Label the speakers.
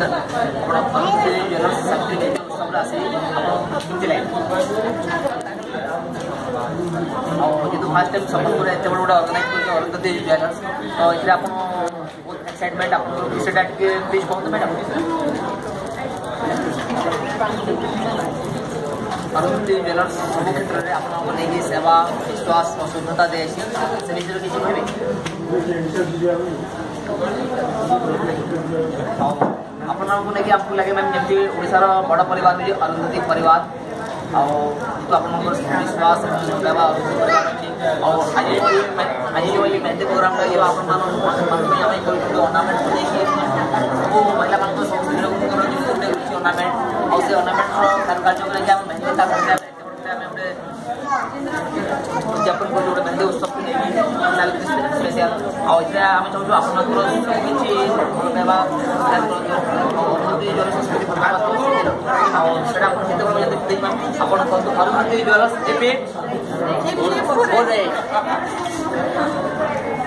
Speaker 1: कर एउटा भक्ति र शक्तिले सौरासी मान्छेलाई ಇದು ಫಾಸ್ಟ್ ಟೈಮ್ ಸಪೋರ್ಟ್ ಕೂಡ ಎತ್ತೆ ಬಡ ಆರ್ಗನೈಸ್ ಮಾಡಿದ ಹೊರತದ್ದೇ ಜ್ಯುವೆಲರ್ಸ್ ಇದ್ರೆ ಆಪಣ ಬಹುತ್ ಎಕ್ಸೈಟ್ಮೆಂಟ್ ಆಪಣ ಇಸೆ ಡಾಟ್ ಗೆ ಪ್ಲೀಸ್ ಬಹುದು ಮೇಡಮ್ अरुंधति ज्वेलर्स सभी क्षेत्र में अपना बनेगी सेवा विश्वास और शुद्धता देश से निश्चित किसी में भी ଆପଣ ମାନଙ୍କୁ ନେଇକି ଆମକୁ ଲାଗେ ମ୍ୟାମ୍ ଯେମିତି ଓଡ଼ିଶାର ବଡ଼ ପରିବାର ହେଉଛି ଅରୁନ୍ଧତି ପରିବାର ଆଉ ଯେହେତୁ ଆପଣଙ୍କର ବିଶ୍ୱାସ ଦେବା ଆଉ ଆଜି ଆଜି ବୋଲି ମେହେନ୍ଦି ପ୍ରୋଗ୍ରାମଟା ଇଏ ଆପଣମାନଙ୍କୁ ଆମେ କରିଥିଲୁ ଅର୍ଣ୍ଣାମେଣ୍ଟ ନେଇକି ସବୁ ମହିଳାମାନଙ୍କୁ ସବୁ ସ୍ତ୍ରୀଲୋକଙ୍କର ଗୋଟେ ହେଉଛି ଅର୍ଣ୍ଣାମେଣ୍ଟ ଆଉ ସେ ଅର୍ଣ୍ଣାମେଣ୍ଟର କାରୁକାର୍ଯ୍ୟକୁ ନେଇକି ଆମେ ମେହେନ୍ଦି ତା କରିଥିବା ଆମେ ଗୋଟେ ଉଦ୍ଯାପନ କରୁଛୁ ଗୋଟେ ମେହେନ୍ଦି ଉତ୍ସବକୁ ନେଇକି ସ୍ପେସିଆଲ ଆଉ ଏଥିରେ ଆମେ ଚାହୁଁଛୁ ଆପଣଙ୍କର ସବୁ କିଛି ଭଲ ପାଇବା శ్రీరామ దీపం అప్పుడు కొంత ଏବେ జ్యువెలర్స్